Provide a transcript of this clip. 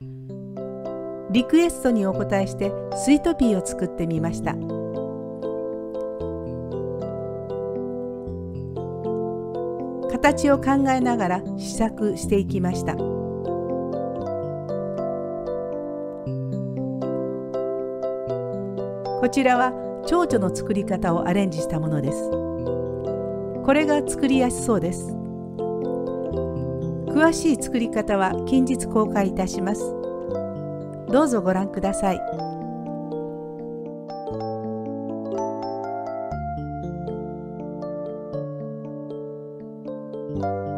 リクエストにお答えしてスイートピーを作ってみました。形を考えながら試作していきました。こちらは蝶々の作り方をアレンジしたものです。これが作りやすそうです。詳しい作り方は近日公開いたしますどうぞご覧くださいうん。